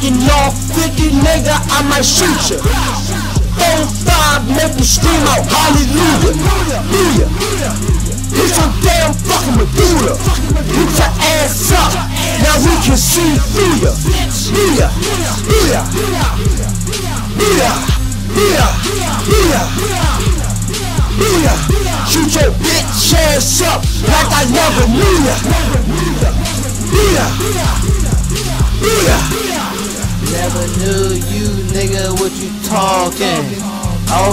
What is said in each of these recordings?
Keep backing off 50, nigga, I might shoot you. Four, five, make you scream out hallelujah. Hallelujah. He's so damn fucking Medulla. Put your ass up, now we can see through ya. Yeah, yeah, yeah, yeah, yeah. Shoot your bitch ass up like I never knew ya. Yeah, yeah.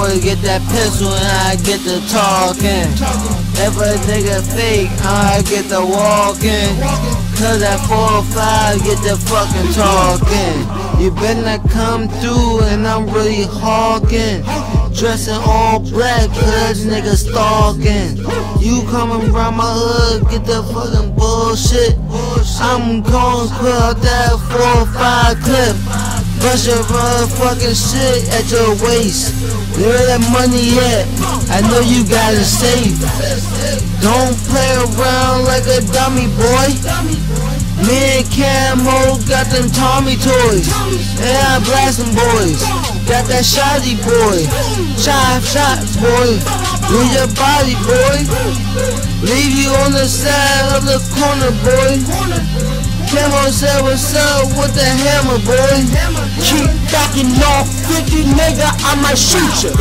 Always get that pistol and I get the talking. If a nigga fake, I get the walking. Cause that 4-5 get the fucking talking. You better come through and I'm really hawking. Dressing all black cause niggas stalking. You coming around my hood, get the fucking bullshit. I'm quit out that 4-5 clip. Bust your motherfucking shit at your waist. Where that money at? I know you got it safe. Don't play around like a dummy boy. Me and Kamo got them Tommy toys. And I blast them boys. Got that shotty boy. Shot shots boy. Leave your body boy. Leave you on the side of the corner boy. Kamo said what's up with the hammer boy. Keep backing off 50, nigga, I might shoot you.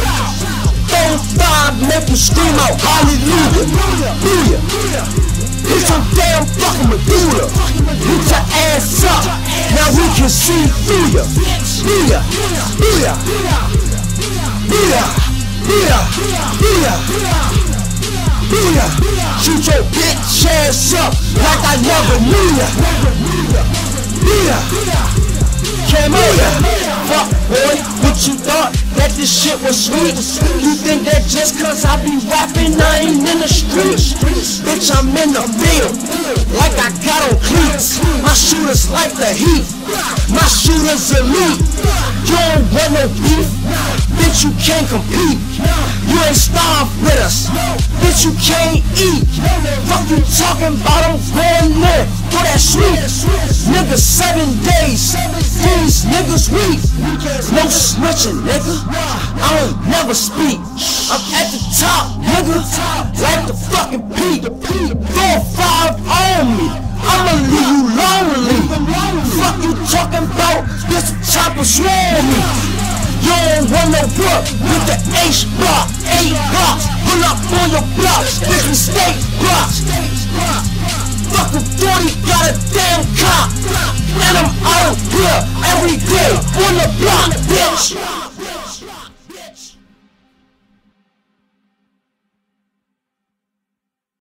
Four, five, make you scream out hallelujah. Hallelujah. He's so damn fucking Medulla. Put your ass up, now we can see through ya. Yeah, yeah, yeah, yeah, yeah. Shoot your bitch ass up like I never knew ya. Shit was sweet? You think that just cause I be rapping I ain't in the streets? Bitch, I'm in the field like I got on cleats. My shooters like the heat. My shooters elite. You don't want no beef. Bitch, you can't compete. You ain't starved with us. Bitch, you can't eat. You talking about? I'm going there for that sweet. Nigga, seven days. These niggas weak. No snitching, nigga. I don't never speak. I'm at the top, nigga. Like the fucking peak. Four, five on me. I'ma leave you lonely. Fuck you talking about? This chopper swarm me. You don't want no work with the H on your blocks, different state blocks. Fuck a 40, got a damn cop. And I'm out here every day on the block, bitch.